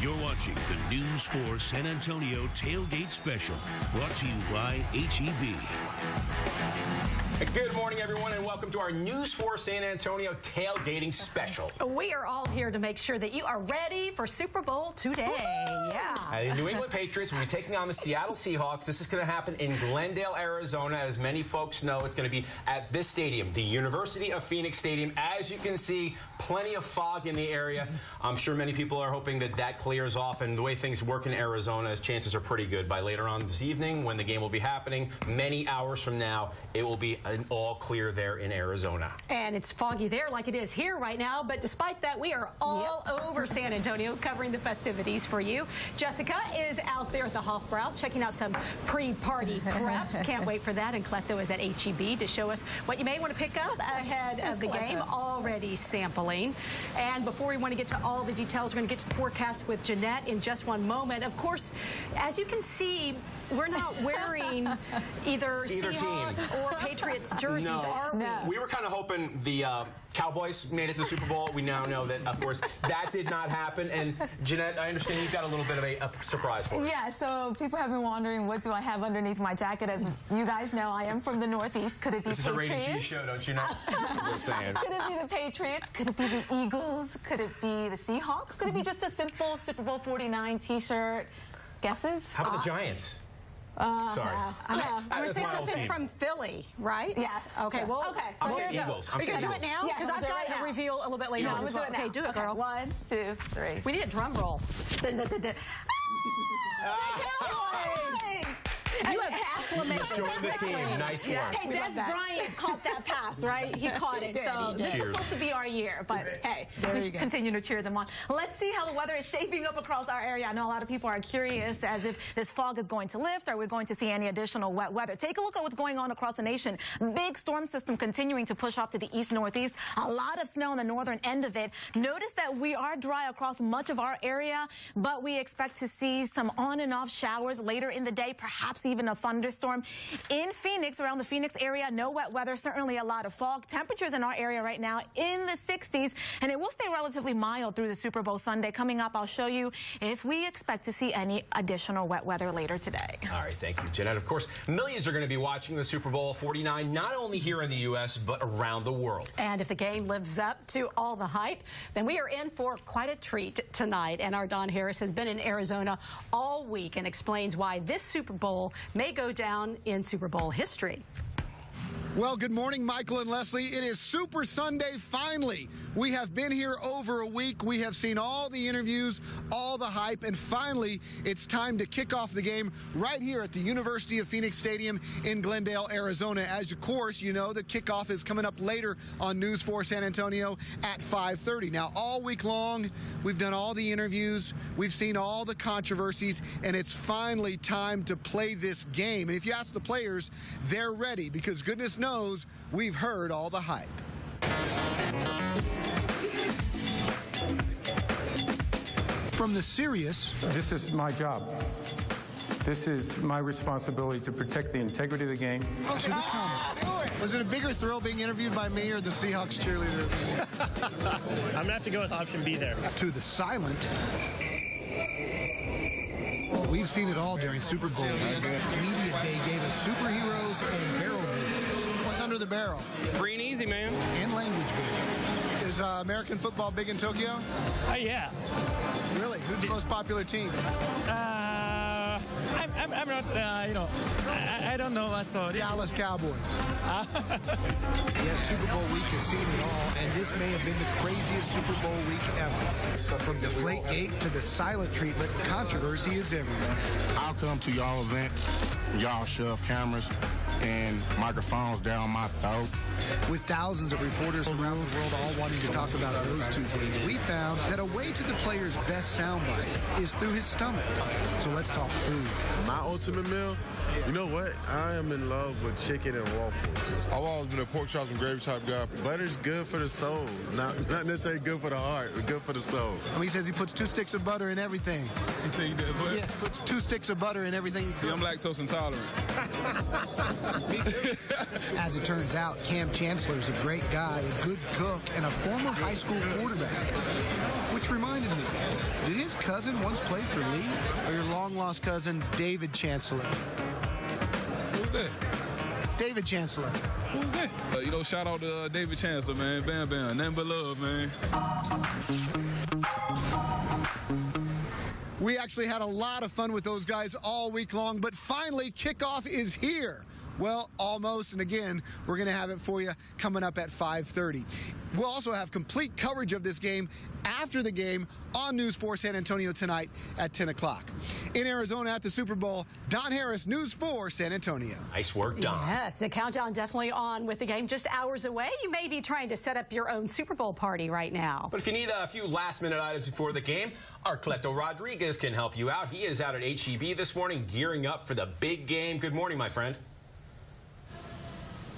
You're watching the News 4 San Antonio Tailgate Special, brought to you by HEB. Good morning, everyone, and welcome to our News 4 San Antonio tailgating special. We are all here to make sure that you are ready for Super Bowl today. Yeah. Uh, the New England Patriots will be taking on the Seattle Seahawks. This is going to happen in Glendale, Arizona. As many folks know, it's going to be at this stadium, the University of Phoenix Stadium. As you can see, plenty of fog in the area. I'm sure many people are hoping that that clears off. And the way things work in Arizona, chances are pretty good. By later on this evening, when the game will be happening, many hours from now, it will be an all clear there in Arizona. And it's foggy there like it is here right now. But despite that, we are all yep. over San Antonio covering the festivities for you. Jessica is out there at the Hofbrau checking out some pre-party preps. Can't wait for that. And Cleto is at HEB to show us what you may want to pick up ahead of the game. Already sampling. And before we want to get to all the details, we're going to get to the forecast with Jeanette in just one moment. Of course, as you can see, we're not wearing either, either Seahawks or Patriots jerseys, no. are we? No. We were kind of hoping the uh, Cowboys made it to the Super Bowl. We now know that, of course, that did not happen. And Jeanette, I understand you've got a little bit of a, a surprise for us. Yeah, so people have been wondering, what do I have underneath my jacket? As you guys know, I am from the Northeast. Could it be this Patriots? This is a rated show, don't you know? Just saying. Could it be the Patriots? Could it be the Eagles? Could it be the Seahawks? Could it be just a simple Super Bowl 49 T-shirt? Guesses? How about uh, the Giants? Uh, Sorry. Uh, I'm, I'm going to say something team. from Philly, right? Yes. Okay, well, okay. I'm saying Eagles. Are you going to do it now? Because yeah, I've got right a reveal a little bit later. No, we'll do it now. Okay, do it, girl. One, two, three. We need a drum roll. You have acclimated. Join the team. Nice work. Hey, Dez Bryant caught that pass, right? He caught it. So this is supposed to be our year. But hey, we continue to cheer them on. Let's see how the weather is shaping up across our area. I know a lot of people are curious as if this fog is going to lift. Are we going to see any additional wet weather? Take a look at what's going on across the nation. Big storm system continuing to push off to the east northeast. A lot of snow on the northern end of it. Notice that we are dry across much of our area, but we expect to see some on and off showers later in the day, perhaps even a thunderstorm. In Phoenix, around the Phoenix area, no wet weather, certainly a lot of fog. Temperatures in our area right now in the 60s, and it will stay relatively mild through the Super Bowl Sunday. Coming up, I'll show you if we expect to see any additional wet weather later today. All right, thank you, Jeanette. Of course, millions are going to be watching the Super Bowl 49, not only here in the U.S., but around the world. And if the game lives up to all the hype, then we are in for quite a treat tonight. And our Don Harris has been in Arizona all week and explains why this Super Bowl may go down in Super Bowl history. Well, good morning, Michael and Leslie. It is Super Sunday finally. We have been here over a week. We have seen all the interviews, all the hype, and finally it's time to kick off the game right here at the University of Phoenix Stadium in Glendale, Arizona. As of course, you know, the kickoff is coming up later on News 4 San Antonio at 5:30. Now, all week long, we've done all the interviews, we've seen all the controversies, and it's finally time to play this game. And if you ask the players, they're ready because goodness knows we've heard all the hype. From the serious. This is my job. This is my responsibility to protect the integrity of the game. Ah, Was it a bigger thrill being interviewed by me or the Seahawks cheerleader? I'm going to have to go with option B there. To the silent. We've seen it all during Super Bowl. Media Day gave us superheroes and barrel What's under the barrel? Free and easy, man. And language barrier. Is uh, American football big in Tokyo? Uh, yeah. Really? Who's the most popular team? Uh, I'm, I'm, I'm not, uh, you know, I, I don't know. Uh, so Dallas Cowboys. yes, Super Bowl week has seen it all, and this may have been the craziest Super Bowl week ever. So from Deflate Gate to the silent treatment, controversy is everywhere. I'll come to y'all event, y'all shove cameras and microphones down my throat. With thousands of reporters around the world all wanting to talk about those two things, we found that a way to the player's best soundbite is through his stomach. So let's talk food. My ultimate meal, you know what? I am in love with chicken and waffles. I've always been a pork chops and gravy type guy. Butter's good for the soul, not not necessarily good for the heart, but good for the soul. he says he puts two sticks of butter in everything. You say you did what? Yeah, puts two sticks of butter in everything. See, I'm lactose intolerant. As it turns out, Kam Chancellor is a great guy, a good cook, and a former high school quarterback. Which reminded me, did his cousin once play for Lee, or your long-lost cousin David Chancellor? Who's that? David Chancellor. Who's that? Uh, you know, shout out to uh, David Chancellor, man. Bam, bam. Nothing but love, man. We actually had a lot of fun with those guys all week long, but finally, kickoff is here. Well, almost. And again, we're going to have it for you coming up at 5:30. We'll also have complete coverage of this game after the game on News 4 San Antonio tonight at 10 o'clock. In Arizona at the Super Bowl, Don Harris, News 4 San Antonio. Nice work, Don. Yes, the countdown definitely on with the game just hours away. You may be trying to set up your own Super Bowl party right now. But if you need a few last minute items before the game, our Cleto Rodriguez can help you out. He is out at HEB this morning gearing up for the big game. Good morning, my friend.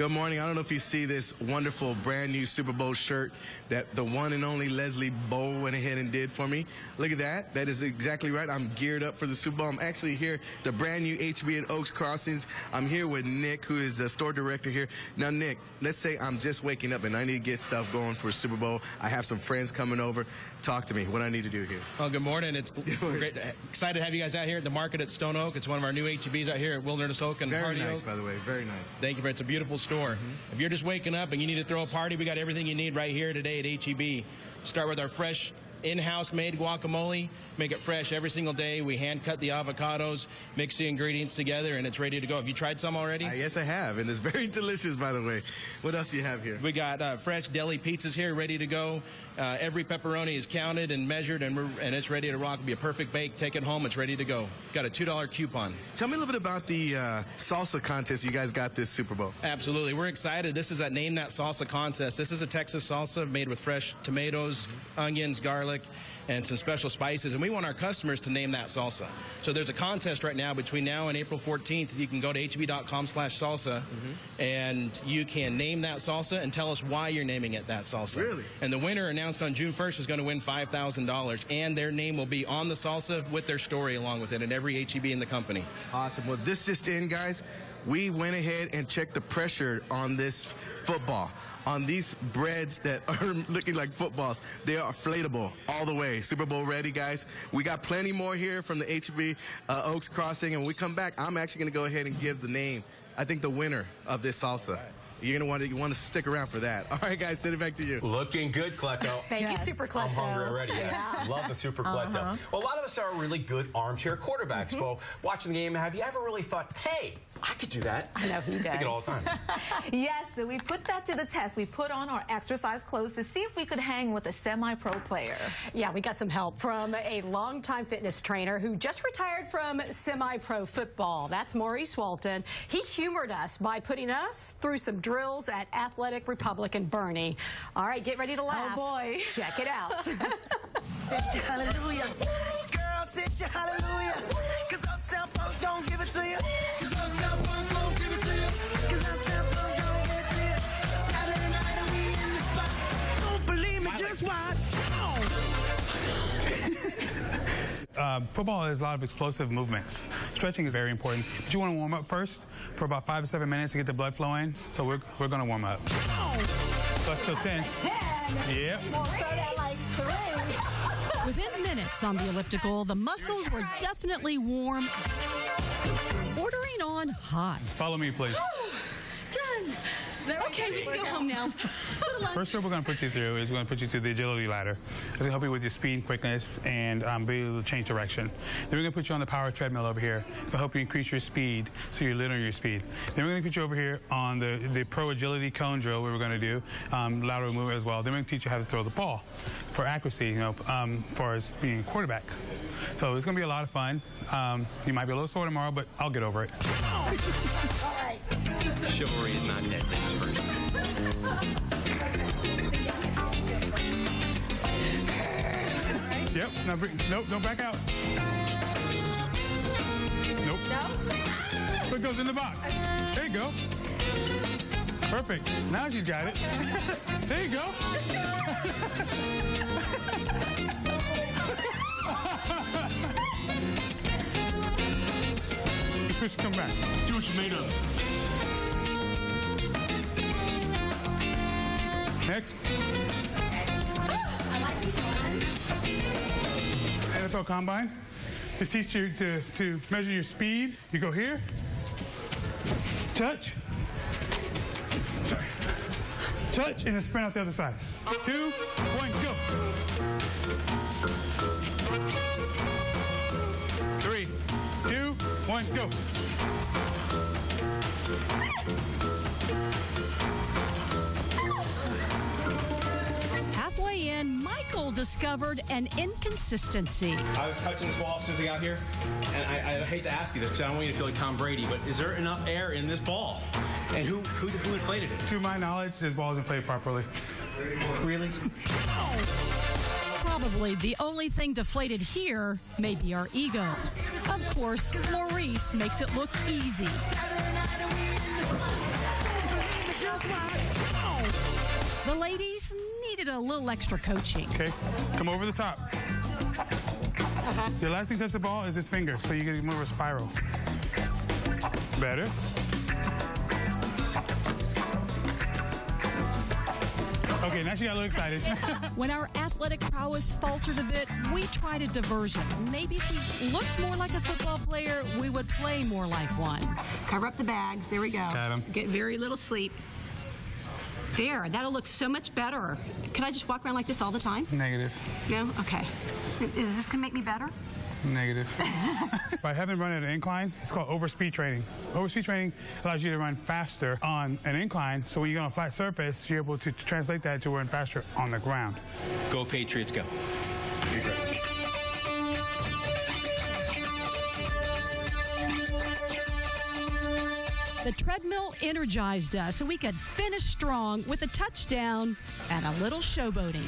Good morning. I don't know if you see this wonderful brand new Super Bowl shirt that the one and only Leslie Bohl went ahead and did for me. Look at that. That is exactly right. I'm geared up for the Super Bowl. I'm actually here, the brand new HEB at Oaks Crossings. I'm here with Nick, who is the store director here. Now, Nick, let's say I'm just waking up and I need to get stuff going for Super Bowl. I have some friends coming over. Talk to me. What I need to do here. Well, good morning. It's great. Excited to have you guys out here at the market at Stone Oak. It's one of our new HEBs out here at Wilderness Oak and Very Hardy nice, Oak. by the way. Very nice. Thank you for It's a beautiful store. Mm-hmm. If you're just waking up and you need to throw a party, we got everything you need right here today at HEB. Start with our fresh in-house made guacamole. Make it fresh every single day. We hand cut the avocados, mix the ingredients together, and it's ready to go. Have you tried some already? Uh, yes, I have, and it's very delicious, by the way. What else do you have here? We got uh, fresh deli pizzas here, ready to go. Uh, every pepperoni is counted and measured, and, we're, and it's ready to rock. It'll be a perfect bake. Take it home. It's ready to go. Got a two dollar coupon. Tell me a little bit about the uh, salsa contest you guys got this Super Bowl. Absolutely, we're excited. This is that name that salsa contest. This is a Texas salsa made with fresh tomatoes, onions, garlic, and some special spices, and we want our customers to name that salsa. So there's a contest right now between now and April 14th. You can go to heb.com/salsa, and you can name that salsa and tell us why you're naming it that salsa. Really? And the winner announced on June 1st is going to win $5,000, and their name will be on the salsa with their story along with it in every HEB in the company. Awesome. Well, this just in, guys. We went ahead and checked the pressure on this football. On these breads that are looking like footballs, they are inflatable all the way. Super Bowl ready, guys. We got plenty more here from the HEB uh, Oaks Crossing, and when we come back, I'm actually going to go ahead and give the name. I think the winner of this salsa. You're gonna want to you want to stick around for that. All right, guys, send it back to you. Looking good, Cleto. Thank you, Super Cleto. I'm hungry already. Yes, Yes. love the Super Cleto. Uh-huh. Well, a lot of us are really good armchair quarterbacks. Mm-hmm. Well, watching the game, have you ever really thought, "Hey, I could do that"? I know who I think it all the time. yes, so we put that to the test. We put on our exercise clothes to see if we could hang with a semi-pro player. Yeah, we got some help from a longtime fitness trainer who just retired from semi-pro football. That's Maurice Walton. He humored us by putting us through some drills at Athletic Republic in Boerne. All right, get ready to laugh. Oh, boy. Check it out. hallelujah. Girl, sit your hallelujah. Cause Uptown Funk don't give it to you. Cause Uptown Funk don't give it to you. Cause Uptown Funk don't give it to you. Saturday night and we in the spot. Don't believe me, just watch. Uh, football has a lot of explosive movements. Stretching is very important, but you want to warm up first for about five or seven minutes to get the blood flowing. So we're, we're going to warm up. So that's till 10. Yep. Within minutes on the elliptical, the muscles were definitely warm, bordering on hot. Follow me, please. Done. Okay, we can go home now. Go to lunch. First step we're going to put you through is we're going to put you through the agility ladder. It's going to help you with your speed and quickness and um, be able to change direction. Then we're going to put you on the power treadmill over here to help you increase your speed so you're limiting your speed. Then we're going to put you over here on the, the pro agility cone drill where we're going to do um, lateral movement as well. Then we're going to teach you how to throw the ball for accuracy, you know, um, for as being a quarterback. So it's going to be a lot of fun. Um, you might be a little sore tomorrow, but I'll get over it. All right. Chivalry is not dead, ladies first. Yep. Now, bring, nope. Don't back out. Nope. No. It goes in the box. There you go. Perfect. Now she's got it. There you go. You push, come back. See what you're made of. Next. NFL Combine to teach you to, to measure your speed. You go here, touch, sorry, touch, and then sprint out the other side. Two, one, go. Three, two, one, go. Halfway Michael discovered an inconsistency. I was touching this ball as soon as I got here, and I, I hate to ask you this because I don't want you to feel like Tom Brady, but is there enough air in this ball? And who who, who inflated it? To my knowledge, this ball isn't played properly. Really? Probably the only thing deflated here may be our egos. Of course, Maurice makes it look easy. The ladies needed a little extra coaching. Okay, come over the top. Uh-huh. The last thing to touch the ball is his finger, so you get more of a spiral. Better. Okay, now she got a little excited. When our athletic prowess faltered a bit, we tried a diversion. Maybe if we looked more like a football player, we would play more like one. Cover up the bags. There we go. Got 'em. Get very little sleep. There, that'll look so much better. Can I just walk around like this all the time? Negative. No? Okay. Is this gonna make me better? Negative. By having run at an incline, it's called overspeed training. Overspeed training allows you to run faster on an incline, so when you get on a flat surface, you're able to translate that to run faster on the ground. Go Patriots, go. The treadmill energized us so we could finish strong with a touchdown and a little showboating.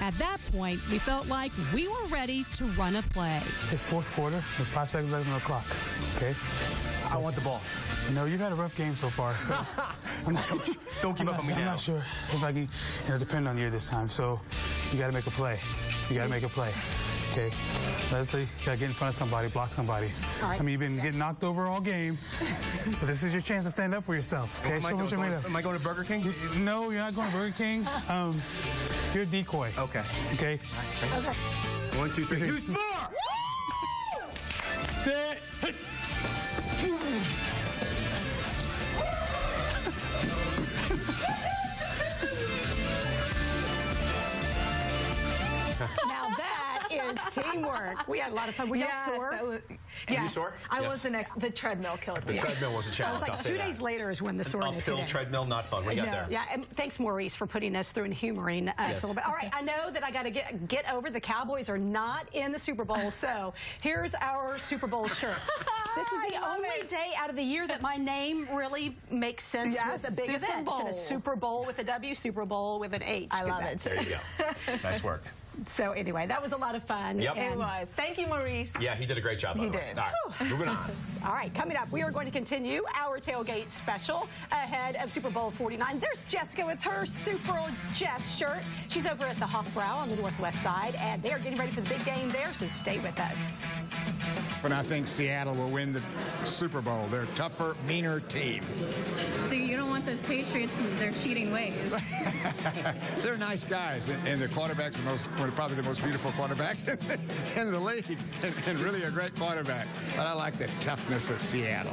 At that point, we felt like we were ready to run a play. It's fourth quarter. There's five seconds left on the clock. Okay. I want the ball. No, you've had a rough game so far. So I'm not, Don't give I'm up not- on me I'm now. not sure if I can, you know, depend on you this time. So you got to make a play. You got to make a play. Okay. Leslie, you got to get in front of somebody, block somebody. All right. I mean, you've been getting knocked over all game, but this is your chance to stand up for yourself. Okay. Am I Show what you're made going- am I going to Burger King? No, you're not going to Burger King. Um, you're a decoy. Okay. Okay. One, two, three. Use four! Sit. Teamwork. We had a lot of fun. Were Yes, you sore? that was- you yes. sore? I Yes. was the next. The treadmill killed me. The treadmill was a I challenge. was like, I'll say two that. days later is when the An soreness uphill hit in. treadmill, not fun. We got No, there. Yeah, and thanks, Maurice, for putting us through and humoring us Yes. a little bit. All right, I know that I got to get get over the Cowboys are not in the Super Bowl, so here's our Super Bowl shirt. This is the only it. day out of the year that my name really makes sense Yes, with a big Super event. Instead of Bowl. Super Bowl with a W, Super Bowl with an H. I 'cause love it. There you go. nice work. So anyway, that was a lot of fun. Yep. It was. Thank you, Maurice. Yeah, he did a great job. He the way. Did. All right, moving on. All right, coming up, we are going to continue our tailgate special ahead of Super Bowl 49. There's Jessica with her Super Jess shirt. She's over at the Hofbrau on the northwest side, and they are getting ready for the big game there, so stay with us. But I think Seattle will win the Super Bowl. They're a tougher, meaner team. So those Patriots and their cheating ways. They're nice guys, and, and the quarterback's the most, probably the most beautiful quarterback in the league, and, and really a great quarterback. But I like the toughness of Seattle.